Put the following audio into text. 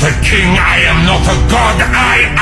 not a king, I am not a god, I am...